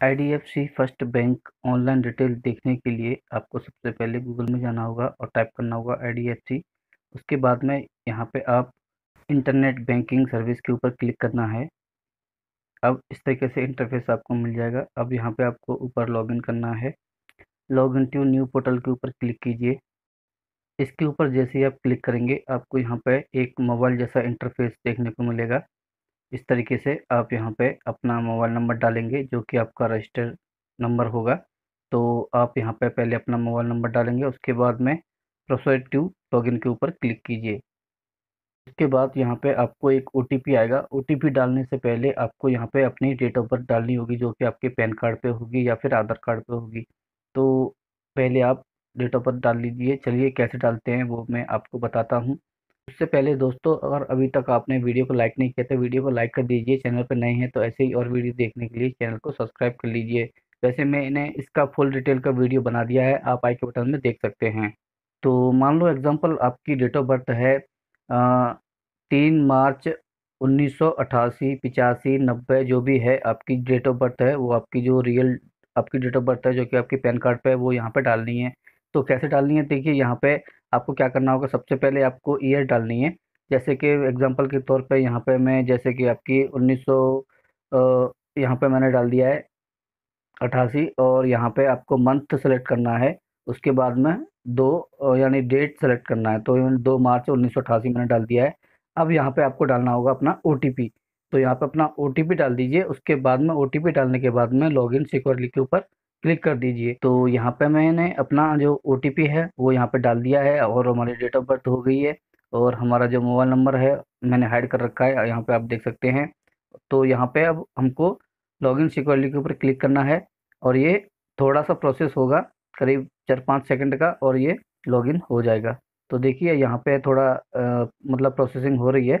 I D F C first bank online detail देखने के लिए आपको सबसे पहले गूगल में जाना होगा और टाइप करना होगा आई डी एफ़ सी उसके बाद में यहाँ पे आप इंटरनेट बैंकिंग सर्विस के ऊपर क्लिक करना है। अब इस तरीके से इंटरफेस आपको मिल जाएगा। अब यहाँ पे आपको ऊपर लॉगिन करना है। लॉगिन टू न्यू पोर्टल के ऊपर क्लिक कीजिए। इसके ऊपर जैसे ही आप क्लिक करेंगे, आपको यहाँ पे एक मोबाइल जैसा इंटरफेस देखने को मिलेगा। इस तरीके से आप यहाँ पे अपना मोबाइल नंबर डालेंगे, जो कि आपका रजिस्टर नंबर होगा। तो आप यहाँ पे पहले अपना मोबाइल नंबर डालेंगे, उसके बाद में प्रोसेड टू लॉगिन के ऊपर क्लिक कीजिए। उसके बाद यहाँ पे आपको एक ओटीपी आएगा। ओटीपी डालने से पहले आपको यहाँ पे अपनी डेट ऑफ़ बर्थ डालनी होगी, जो कि आपके पैन कार्ड पे होगी या फिर आधार कार्ड पे होगी। तो पहले आप डेट ऑफ़ बर्थ डाल लीजिए। चलिए कैसे डालते हैं वो मैं आपको बताता हूँ। उससे पहले दोस्तों, अगर अभी तक आपने वीडियो को लाइक नहीं किया तो वीडियो को लाइक कर दीजिए, चैनल पर नए हैं तो ऐसे ही और वीडियो देखने के लिए चैनल को सब्सक्राइब कर लीजिए। वैसे मैंने इसका फुल डिटेल का वीडियो बना दिया है, आप आई के बटन में देख सकते हैं। तो मान लो एग्ज़ाम्पल आपकी डेट ऑफ़ बर्थ है तीन मार्च उन्नीस सौ अठासी, पिचासी, नब्बे, जो भी है, आपकी डेट ऑफ़ बर्थ है, वो आपकी जो रियल, आपकी डेट ऑफ़ बर्थ है, जो कि आपकी पैन कार्ड पे है, वो यहाँ पे डालनी है। तो कैसे डालनी है? देखिए, यहाँ पे आपको क्या करना होगा, सबसे पहले आपको ईयर डालनी है। जैसे कि एग्जांपल के तौर पे यहाँ पे मैं, जैसे कि आपकी 1900 यहाँ पे मैंने डाल दिया है अट्ठासी और यहाँ पे आपको मंथ सेलेक्ट करना है। उसके बाद में दो यानी डेट सेलेक्ट करना है। तो दो मार्च उन्नीस सौ अट्ठासी मैंने डाल दिया है। अब यहाँ पे आपको डालना होगा अपना ओटीपी तो यहाँ पे अपना ओटीपी डाल दीजिए। उसके बाद में ओटीपी डालने के बाद में लॉग इन सिक्योरली के ऊपर क्लिक कर दीजिए। तो यहाँ पे मैंने अपना जो ओटीपी है वो यहाँ पे डाल दिया है और हमारी डेट ऑफ़ बर्थ हो गई है और हमारा जो मोबाइल नंबर है मैंने हाइड कर रखा है। यहाँ पे आप देख सकते हैं। तो यहाँ पे अब हमको लॉगिन सिक्योरिटी के ऊपर क्लिक करना है और ये थोड़ा सा प्रोसेस होगा करीब चार पाँच सेकंड का और ये लॉगिन हो जाएगा। तो देखिए यहाँ पे थोड़ा आ, मतलब प्रोसेसिंग हो रही है।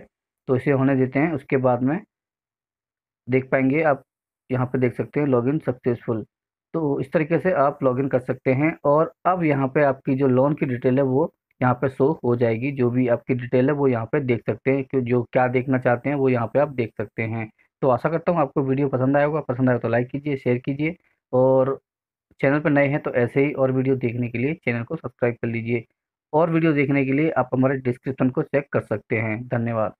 तो इसे होने देते हैं। उसके बाद में देख पाएँगे आप यहाँ पे देख सकते हैं लॉगिन सक्सेसफुल तो इस तरीके से आप लॉगिन कर सकते हैं और अब यहाँ पे आपकी जो लोन की डिटेल है वो यहाँ पे शो हो जाएगी। जो भी आपकी डिटेल है वो यहाँ पे देख सकते हैं कि जो क्या देखना चाहते हैं वो यहाँ पे आप देख सकते हैं। तो आशा करता हूँ आपको वीडियो पसंद आया होगा। पसंद आया तो लाइक कीजिए शेयर कीजिए और चैनल पर नए हैं तो ऐसे ही और वीडियो देखने के लिए चैनल को सब्सक्राइब कर लीजिए और वीडियो देखने के लिए आप हमारे डिस्क्रिप्शन को चेक कर सकते हैं। धन्यवाद।